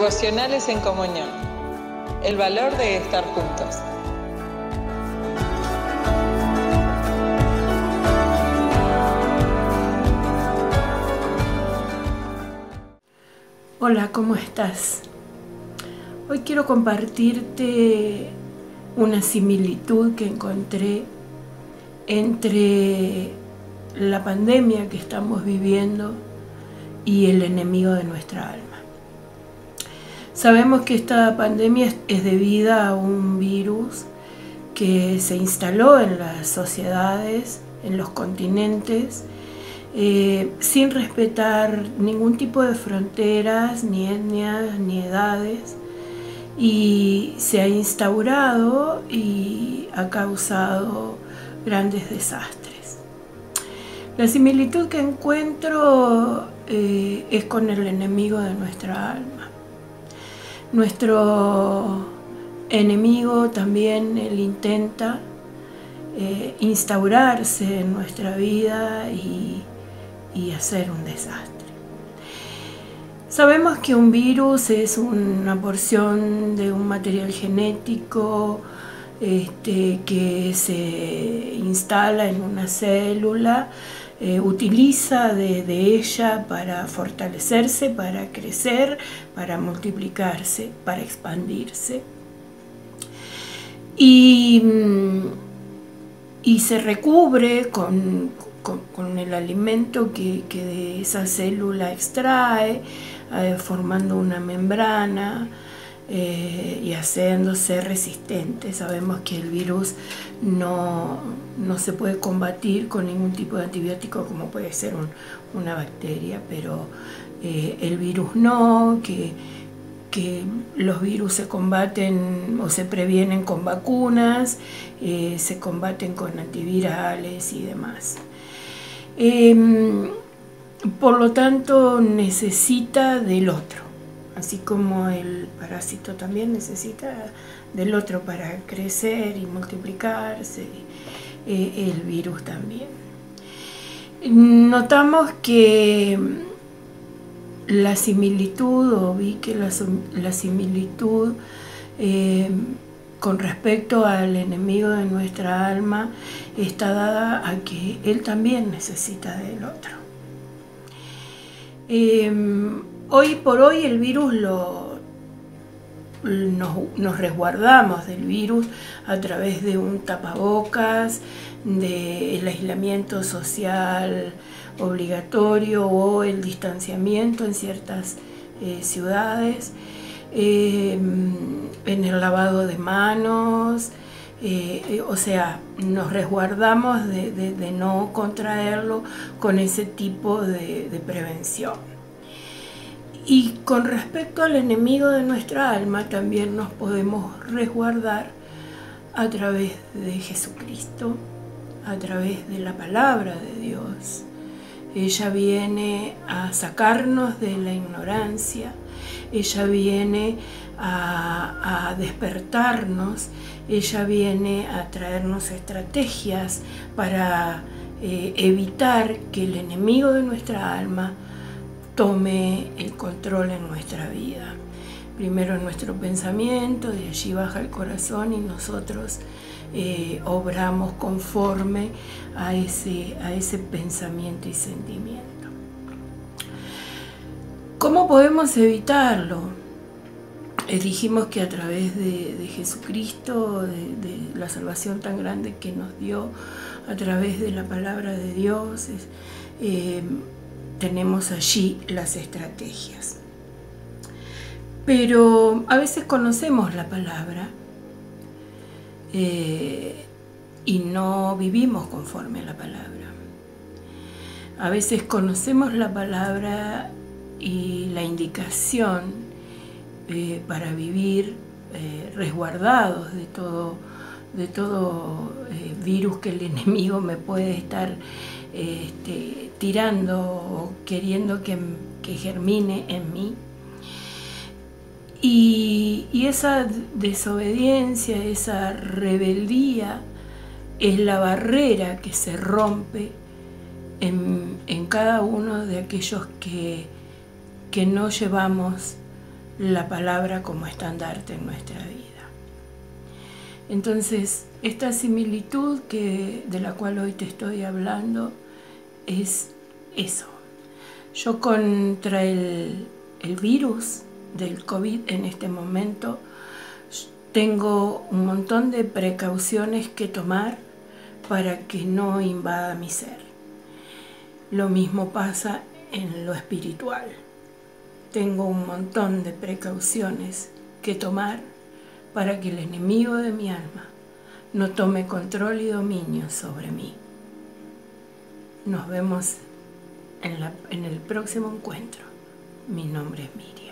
Devocionales en comunión. El valor de estar juntos. Hola, ¿cómo estás? Hoy quiero compartirte una similitud que encontré entre la pandemia que estamos viviendo y el enemigo de nuestra alma. Sabemos que esta pandemia es debida a un virus que se instaló en las sociedades, en los continentes, eh, sin respetar ningún tipo de fronteras, ni etnias, ni edades, y se ha instaurado y ha causado grandes desastres. La similitud que encuentro eh, es con el enemigo de nuestra alma. Nuestro enemigo también él intenta eh, instaurarse en nuestra vida y, hacer un desastre. Sabemos que un virus es una porción de un material genético este, que se instala en una célula eh, utiliza de, ella para fortalecerse, para crecer, para multiplicarse, para expandirse. Y, mm, se recubre con, el alimento que, de esa célula extrae, eh, formando una membrana, eh, y haciéndose resistente. Sabemos que el virus no, se puede combatir con ningún tipo de antibiótico como puede ser una bacteria, pero eh, el virus no, que, que, los virus se combaten o se previenen con vacunas, eh, se combaten con antivirales y demás. Em, por lo tanto, necesita del otro así como el parásito también necesita del otro para crecer y multiplicarse, eh, el virus también. Notamos que la similitud, o vi que la, similitud eh, con respecto al enemigo de nuestra alma está dada a que él también necesita del otro. Em, Hoy por hoy el virus nos, resguardamos del virus a través de un tapabocas, del aislamiento social obligatorio o el distanciamiento en ciertas eh, ciudades, em, en el lavado de manos, eh, o sea, nos resguardamos de, no contraerlo con ese tipo de prevención. Y con respecto al enemigo de nuestra alma, también nos podemos resguardar a través de Jesucristo, a través de la palabra de Dios. Ella viene a sacarnos de la ignorancia, ella viene a, despertarnos, ella viene a traernos estrategias para eh, evitar que el enemigo de nuestra alma tome el control en nuestra vida. Primero en nuestro pensamiento, de allí baja el corazón y nosotros eh, obramos conforme a ese, a ese pensamiento y sentimiento. ¿Cómo podemos evitarlo? Eh, dijimos que a través de, Jesucristo, de, la salvación tan grande que nos dio, a través de la palabra de Dios, eh, tenemos allí las estrategias. Pero a veces conocemos la palabra eh, y no vivimos conforme a la palabra. A veces conocemos la palabra y la indicación eh, para vivir eh, resguardados de todo, de todo virus que el enemigo me puede estar este, tirando o queriendo que, germine en mí. Y, esa desobediencia, esa rebeldía es la barrera que se rompe en, cada uno de aquellos que, que no llevamos la palabra como estandarte en nuestra vida. Entonces, esta similitud que, de la cual hoy te estoy hablando es eso. Yo contra el, el virus del COVID en este momento tengo un montón de precauciones que tomar para que no invada mi ser. Lo mismo pasa en lo espiritual. Tengo un montón de precauciones que tomar para que el enemigo de mi alma no tome control y dominio sobre mí. Nos vemos en, el próximo encuentro. Mi nombre es Miriam.